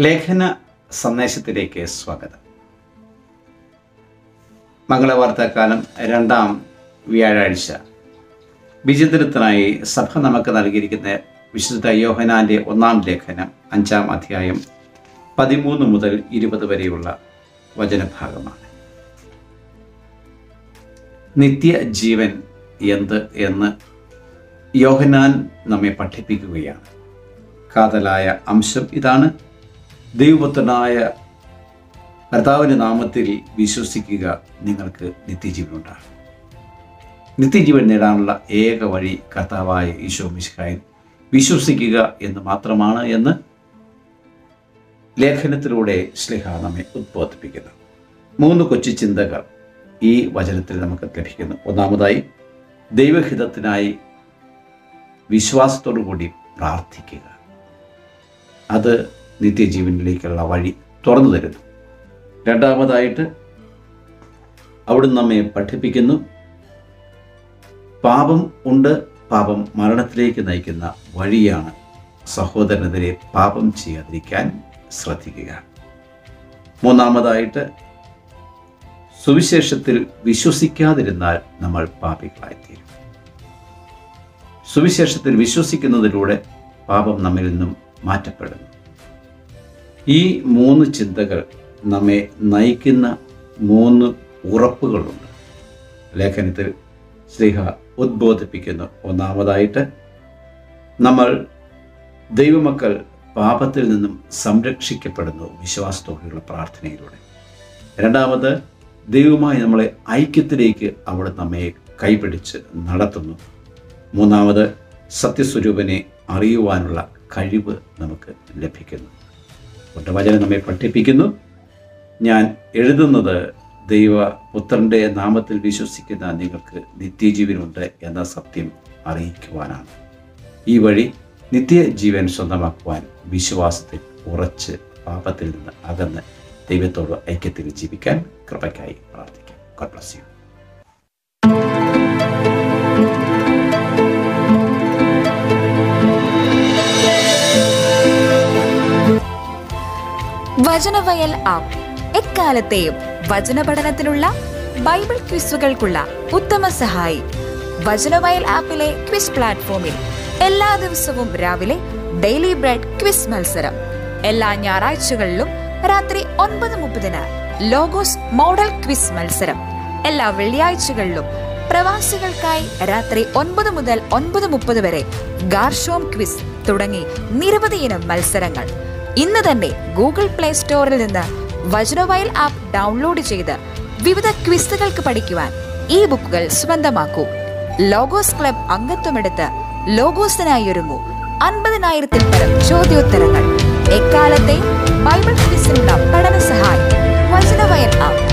ലേഖന സന്ദേശത്തിലേക്ക് സ്വാഗതം. മംഗളവാർത്താക്കാലം രണ്ടാം വ്യാഴാഴ്ച. വിചിത്രത്തിനായി സഭ നമുക്ക് നൽകിയിരിക്കുന്ന വിശുദ്ധ യോഹനാന്റെ ഒന്നാം ലേഖനം അഞ്ചാം അധ്യായം പതിമൂന്ന് മുതൽ ഇരുപത് വരെയുള്ള വചനഭാഗമാണ്. നിത്യജീവൻ എന്ത് എന്ന് യോഹനാൻ നമ്മെ പഠിപ്പിക്കുകയാണ്. കാതലായ അംശം ഇതാണ്. ദൈവപുത്രനായ കർത്താവിന്റെ നാമത്തിൽ വിശ്വസിക്കുക നിങ്ങൾക്ക് നിത്യജീവൻ ഉണ്ടാകും നിത്യജീവൻ നേടാനുള്ള ഏക വഴി കർത്താവായ ഈശോ മിശിഹായിൽ വിശ്വസിക്കുക എന്ന് മാത്രമാണ് എന്ന് ലേഖനത്തിലൂടെ സ്ലിഹ നമ്മെ ഉദ്ബോധിപ്പിക്കുന്നു. മൂന്ന് കൊച്ചു ചിന്തകൾ ഈ വചനത്തിൽ നമുക്ക് ലഭിക്കുന്നു. ഒന്നാമതായി ദൈവഹിതത്തിനായി വിശ്വാസത്തോടു കൂടി പ്രാർത്ഥിക്കുക. അത് നിത്യജീവനിലേക്കുള്ള വഴി തുറന്നു തരുന്നു. രണ്ടാമതായിട്ട് അവിടുന്ന് നമ്മെ പഠിപ്പിക്കുന്നു. പാപം ഉണ്ട് പാപം മരണത്തിലേക്ക് നയിക്കുന്ന വഴിയാണ് സഹോദരനെതിരെ പാപം ചെയ്യാതിരിക്കാൻ ശ്രദ്ധിക്കുക. മൂന്നാമതായിട്ട് സുവിശേഷത്തിൽ വിശ്വസിക്കാതിരുന്നാൽ നമ്മൾ പാപികളായിത്തീരും. സുവിശേഷത്തിൽ വിശ്വസിക്കുന്നതിലൂടെ പാപം നമ്മിൽ നിന്നും മാറ്റപ്പെടുന്നു. ഈ മൂന്ന് ചിന്തകൾ നമ്മെ നയിക്കുന്ന മൂന്ന് ഉറപ്പുകളുണ്ട്. ലേഖനത്തിൽ ശ്രീഹ ഉദ്ബോധിപ്പിക്കുന്നു. ഒന്നാമതായിട്ട് നമ്മൾ ദൈവമക്കൾ പാപത്തിൽ നിന്നും സംരക്ഷിക്കപ്പെടുന്നു വിശ്വാസത്തോടെയുള്ള പ്രാർത്ഥനയിലൂടെ. രണ്ടാമത് ദൈവമായി നമ്മളെ ഐക്യത്തിലേക്ക് അവിടെ നമ്മെ കൈപിടിച്ച് നടത്തുന്നു. മൂന്നാമത് സത്യസ്വരൂപനെ അറിയുവാനുള്ള കഴിവ് നമുക്ക് ലഭിക്കുന്നു. കൊണ്ട് വചനം നമ്മെ പഠിപ്പിക്കുന്നു. ഞാൻ എഴുതുന്നത് ദൈവ പുത്രന്റെ നാമത്തിൽ വിശ്വസിക്കുന്ന നിങ്ങൾക്ക് നിത്യജീവനുണ്ട് എന്ന സത്യം അറിയിക്കുവാനാണ്. ഈ വഴി നിത്യജീവൻ സ്വന്തമാക്കുവാൻ വിശ്വാസത്തിൽ ഉറച്ച് പാപത്തിൽ നിന്ന് അകന്ന് ദൈവത്തോട് ഐക്യത്തിൽ ജീവിക്കാൻ കൃപയ്ക്കായി പ്രാർത്ഥിക്കാം. ഗോഡ് വചനവയൽ ആപ്പ്. എക്കാലത്തെയും വചന പഠനത്തിനുള്ള ബൈബിൾ ക്വിസുകൾക്കുള്ള ഉത്തമ സഹായി. വചനവയൽ ആപ്പിലെ ക്വിസ് പ്ലാറ്റ്ഫോമിൽ എല്ലാ ദിവസവും രാവിലെ ഡെയിലി ബ്രെഡ് ക്വിസ് മത്സരം. എല്ലാ ഞായറാഴ്ചകളിലും രാത്രി ഒൻപത് മുപ്പതിന് ലോഗോസ് മോഡൽ ക്വിസ് മത്സരം. എല്ലാ വെള്ളിയാഴ്ചകളിലും പ്രവാസികൾക്കായി രാത്രി ഒൻപത് മുതൽ ഒൻപത് മുപ്പത് വരെ ഗാർഷോം ക്വിസ് തുടങ്ങി നിരവധി ഇനം മത്സരങ്ങൾ. ഇന്ന് തന്നെ ഗൂഗിൾ പ്ലേ സ്റ്റോറിൽ നിന്ന് വജ്രവയൽ ആപ്പ് ഡൗൺലോഡ് ചെയ്ത് വിവിധ ക്വിസുകൾക്ക് പഠിക്കുവാൻ ഈ ബുക്കുകൾ സ്വന്തമാക്കൂ. ലോഗോസ് ക്ലബ് അംഗത്വമെടുത്ത് ലോഗോസിനായി ഒരുങ്ങൂ. അൻപതിനായിരത്തിൽ പരം ചോദ്യോത്തരങ്ങൾ. എക്കാലത്തെ ബൈബിൾ ക്വിസിനുള്ള പഠന സഹായം വചനവയൽ ആപ്പ്